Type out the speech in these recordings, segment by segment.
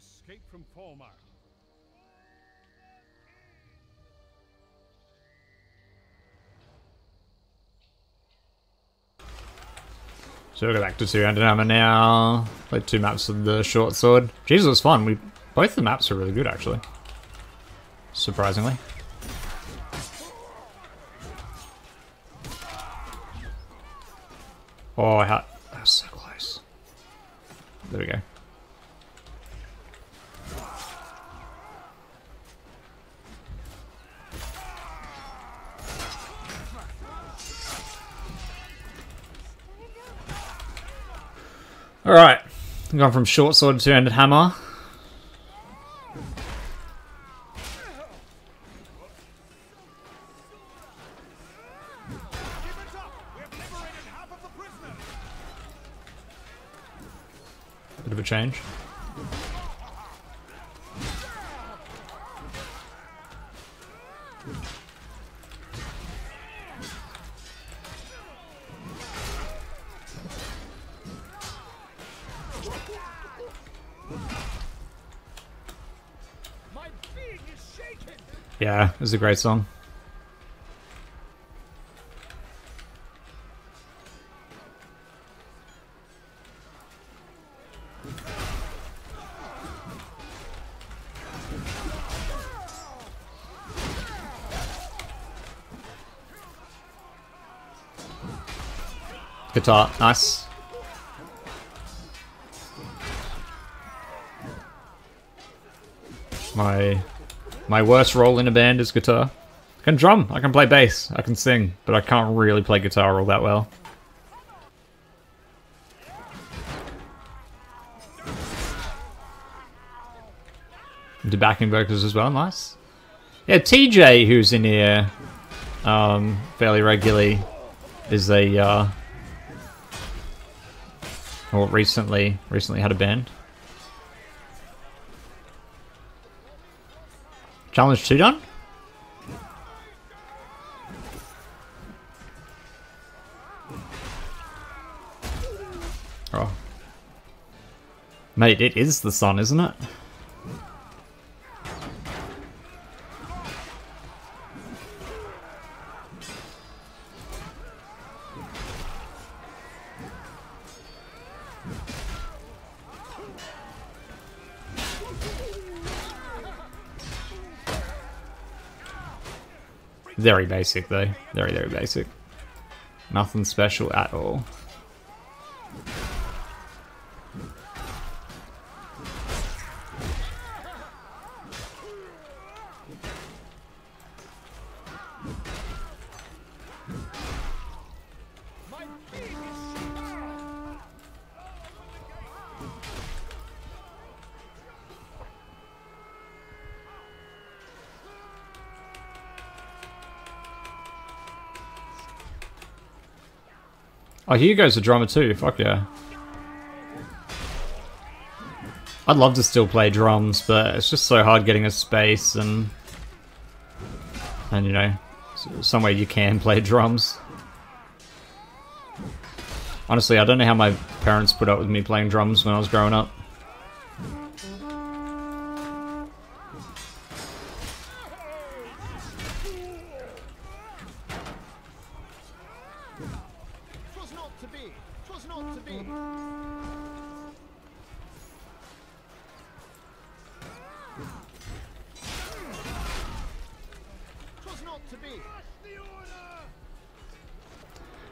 escaped from Falmire. So we'll go back to two-handed now. Played two maps of the short sword. Jesus, was fun. We both the maps are really good actually. Surprisingly. Oh, I had that was so close. There we go. Alright. I'm going from short sword to two-handed hammer. Bit of a change. Was a great song. Guitar, nice. My my worst role in a band is guitar. I can drum, I can play bass, I can sing, but I can't really play guitar all that well. Do backing vocals as well, nice. Yeah, TJ, who's in here um, fairly regularly, is a uh, or recently recently had a band. Challenge 2 done? Oh. Mate, it is the sun, isn't it? Very basic though. Very, very basic. Nothing special at all. Oh, Hugo's a drummer too. Fuck yeah. I'd love to still play drums, but it's just so hard getting a space and and you know somewhere you can play drums. Honestly, I don't know how my parents put up with me playing drums when I was growing up.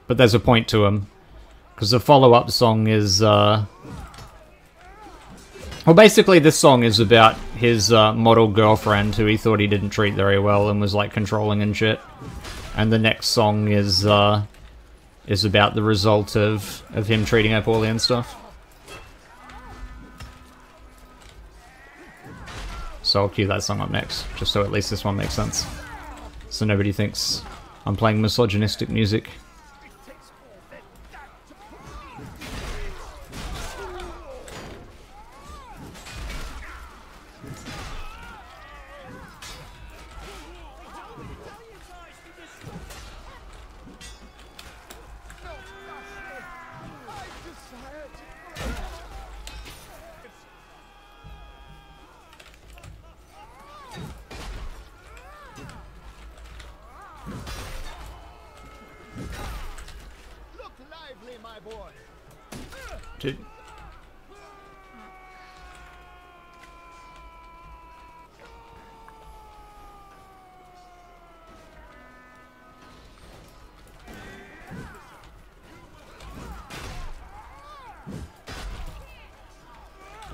But there's a point to him. Because the follow-up song is, uh... Well, basically this song is about his uh, model girlfriend who he thought he didn't treat very well and was, like, controlling and shit. And the next song is, uh... is about the result of, of him treating her poorly and stuff. So I'll cue that song up next, just so at least this one makes sense. So nobody thinks I'm playing misogynistic music.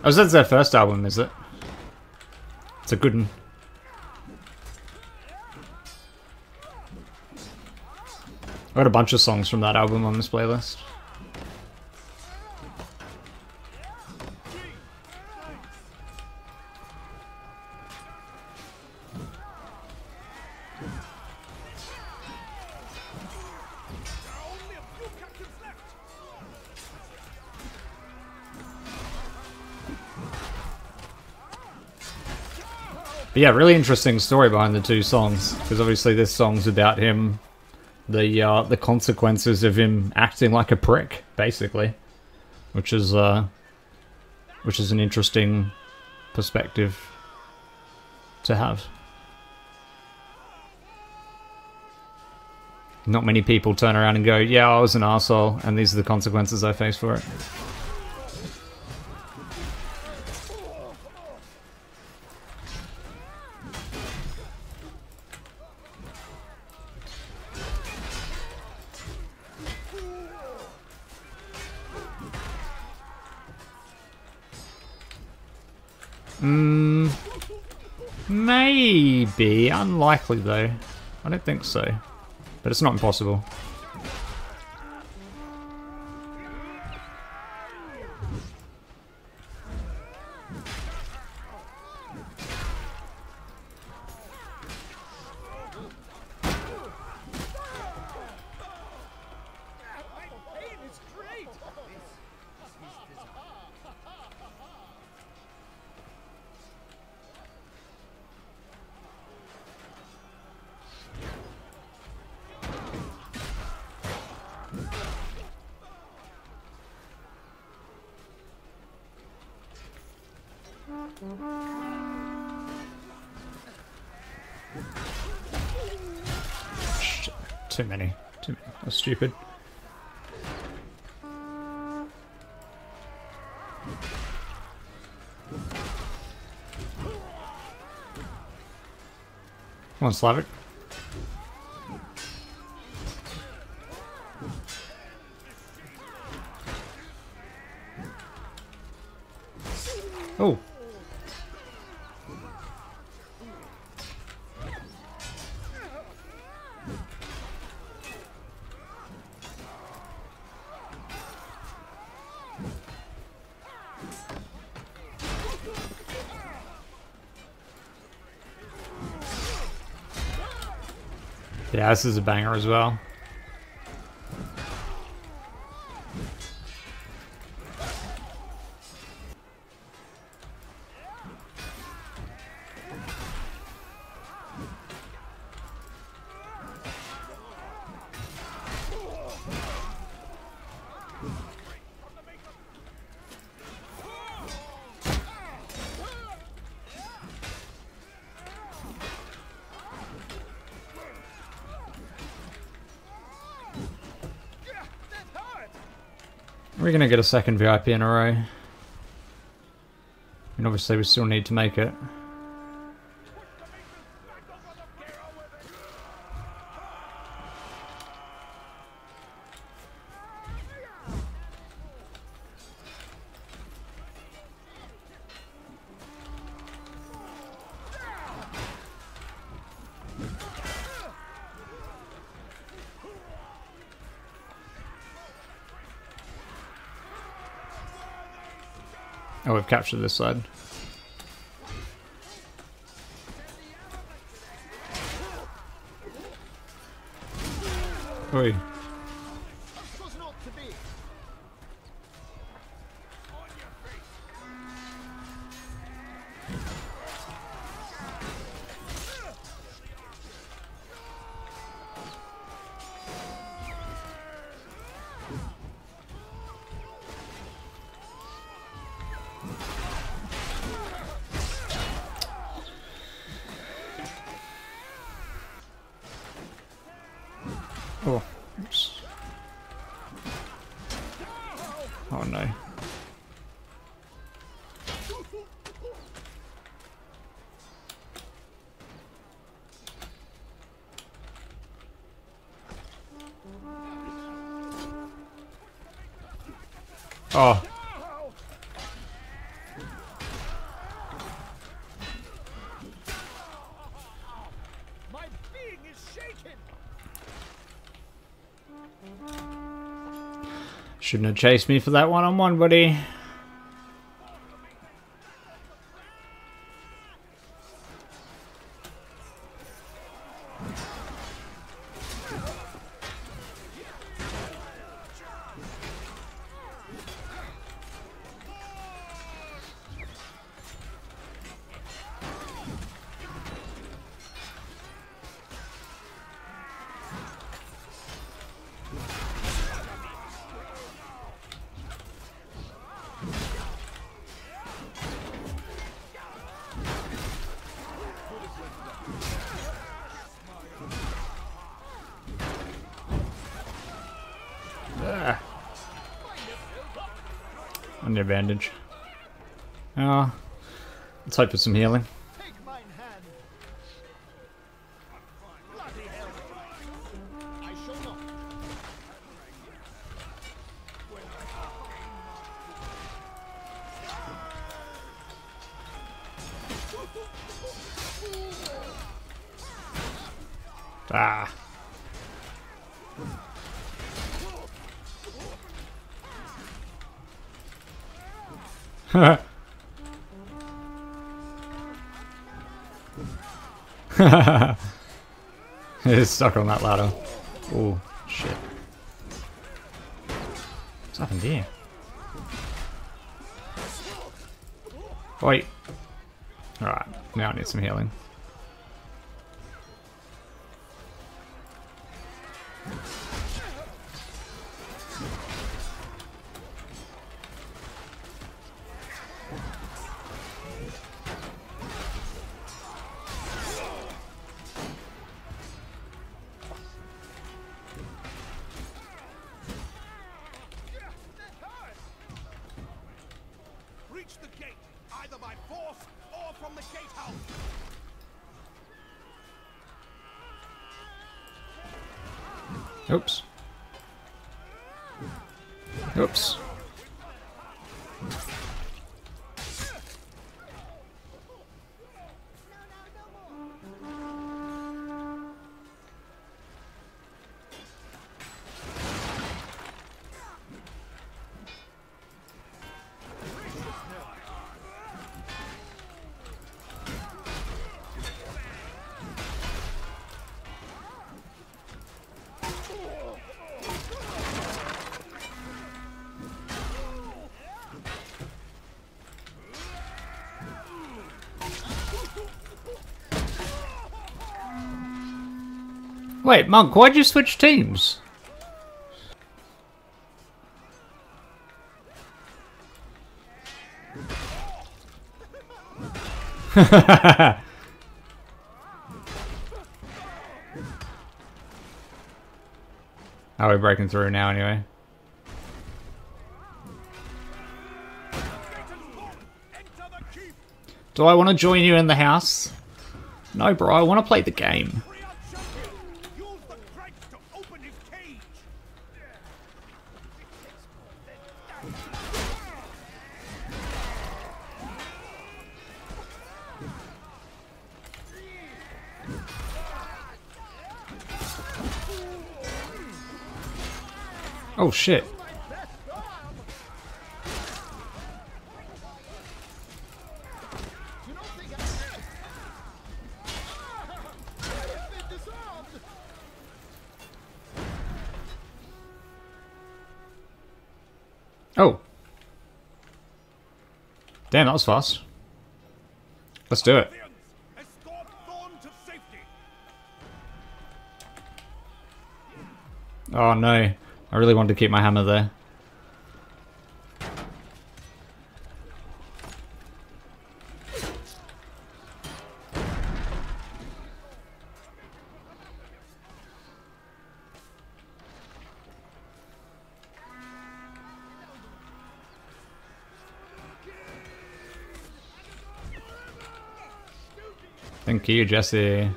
Oh, that's their first album, is it? It's a good one. I got a bunch of songs from that album on this playlist. But yeah, really interesting story behind the two songs because obviously this song's about him, the uh, the consequences of him acting like a prick, basically, which is uh, which is an interesting perspective to have. Not many people turn around and go, "Yeah, I was an asshole, and these are the consequences I face for it." Mm, maybe. Unlikely, though. I don't think so. But it's not impossible. Shit, Too many. Too many. That's stupid. Come on, Slavic. Oh. Yeah, this is a banger as well. We're gonna get a second VIP in a row. And obviously we still need to make it. Oh, we've captured this side. Oi. Oops. Shouldn't have chased me for that one-on-one, buddy. Under bandage. Oh. Let's hope for some healing. It's stuck on that ladder. Oh, shit. What's happened here? Wait. Alright, now I need some healing. Oops. Oops. Wait, Monk, why'd you switch teams? Are we breaking through now anyway? Do I want to join you in the house? No, bro, I want to play the game. Oh shit. Oh. Damn, that was fast. Let's do it. Oh no. I really wanted to keep my hammer there. Thank you, Jesse.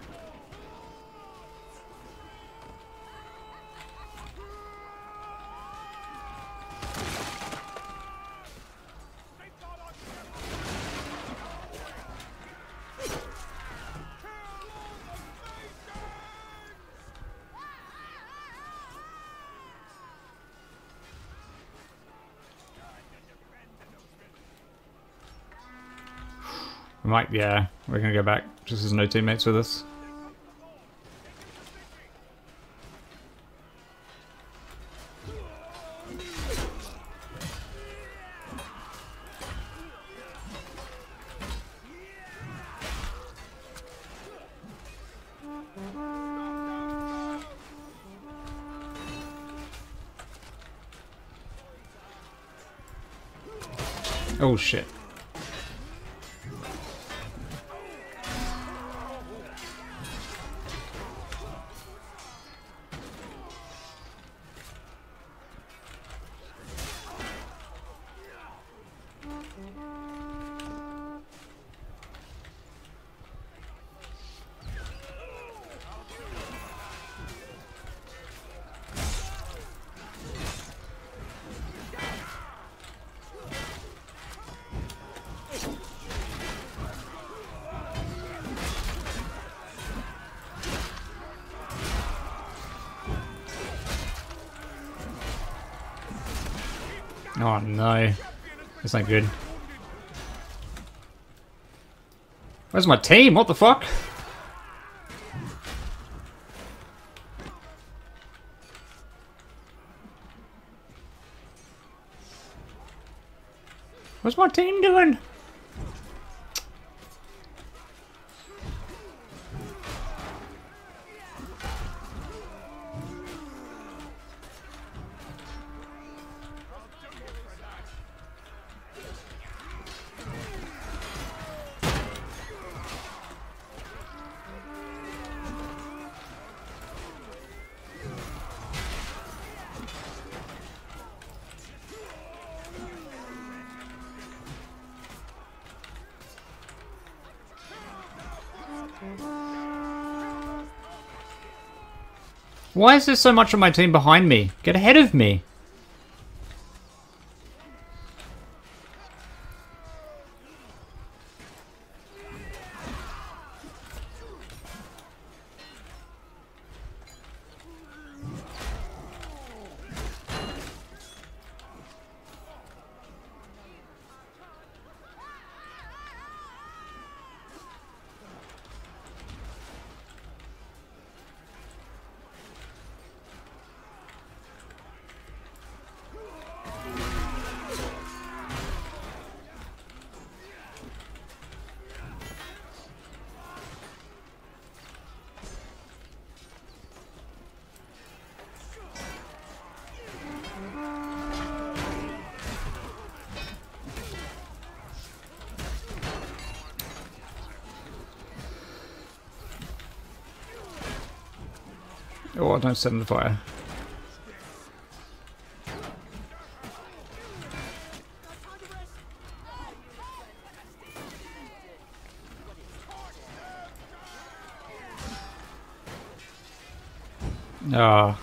Might, yeah, we're gonna go back just as no teammates with us. Oh shit. Oh no. That's not good. Where's my team? What the fuck? What's my team doing? Why is there so much of my team behind me? Get ahead of me. Oh, don't set the fire. Ah.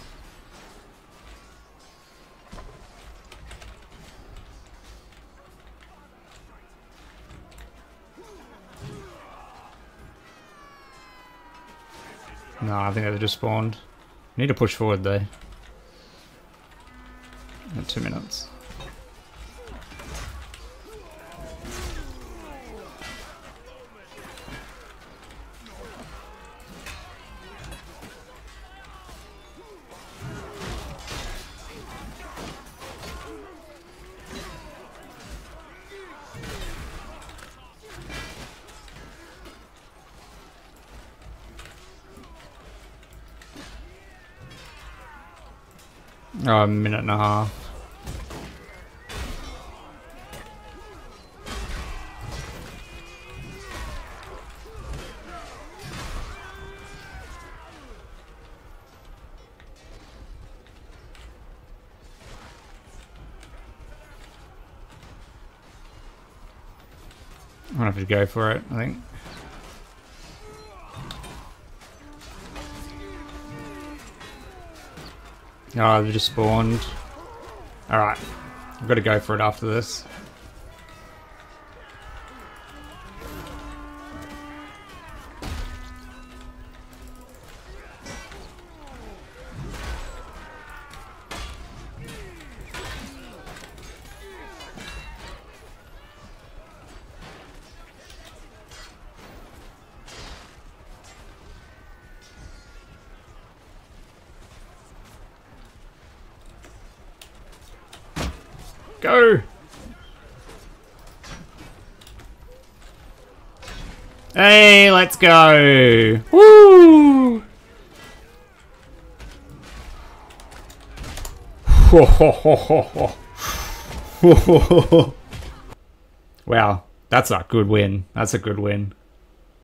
No, I think they've just spawned. Need to push forward though. In two minutes. A minute and a half. I'm gonna have to go for it, I think. Oh, they just spawned. Alright. I've got to go for it after this. Go! Hey, let's go! Woo! wow, that's a good win. That's a good win.